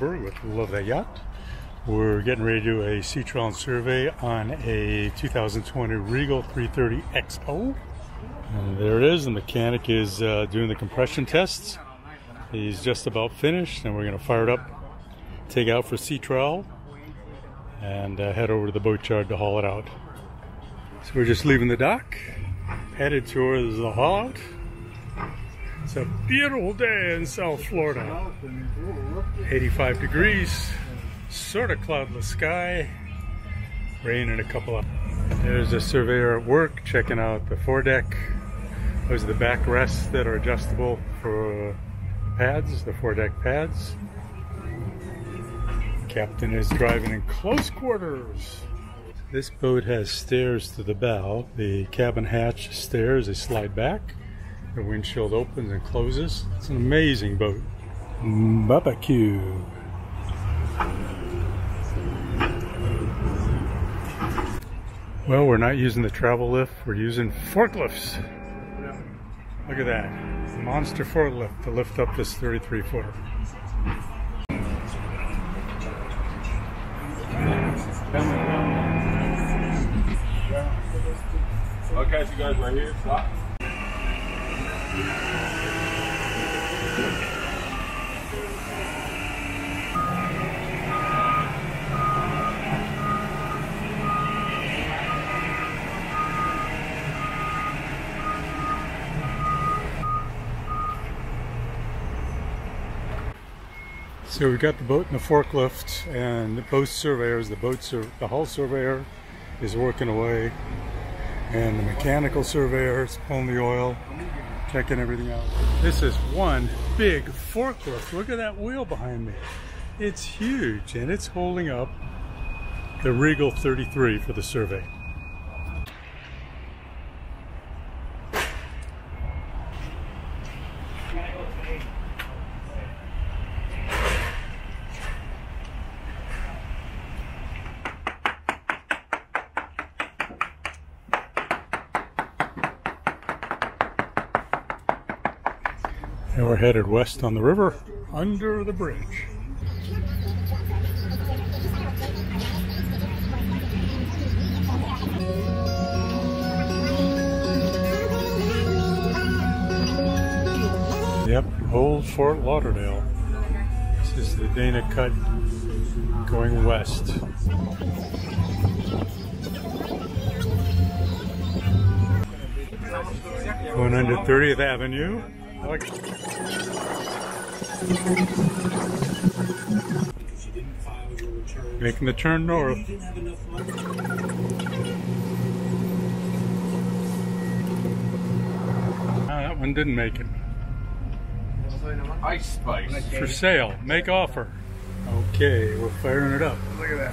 With Love That Yacht. We're getting ready to do a sea trial survey on a 2020 Regal 330 Expo. And there it is. The mechanic is uh, doing the compression tests. He's just about finished, and we're going to fire it up, take out for sea trial, and uh, head over to the boat yard to haul it out. So we're just leaving the dock, headed towards the haul out. It's a beautiful day in South Florida. 85 degrees, sort of cloudless sky, rain in a couple of. There's a surveyor at work checking out the foredeck. Those are the back rests that are adjustable for pads, the foredeck pads. Captain is driving in close quarters. This boat has stairs to the bow. The cabin hatch stairs, they slide back. The windshield opens and closes. It's an amazing boat. Barbecue. Well, we're not using the travel lift, we're using forklifts. Look at that. Monster forklift to lift up this 33 footer. I'll catch you guys right here. Stop. So we've got the boat in the forklift, and both surveyors, the boat sur the hull surveyor is working away, and the mechanical surveyor is pulling the oil, checking everything out. This is one big forklift. Look at that wheel behind me. It's huge, and it's holding up the Regal 33 for the survey. And we're headed west on the river under the bridge. Yep, old Fort Lauderdale. This is the Dania Cut going west. Going under 30th Avenue. I like Making the turn north. Ah, that one didn't make it. Ice Spice. For sale. Make offer. Okay, we're firing it up. Look at that.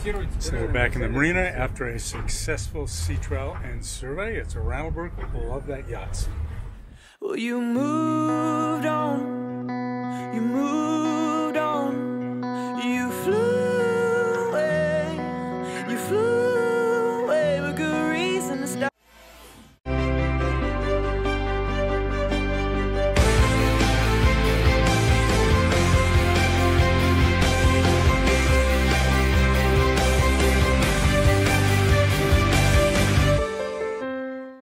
So we're back in the marina after a successful sea trial and survey. It's a Randall Burg. Love that yacht. Well, you moved on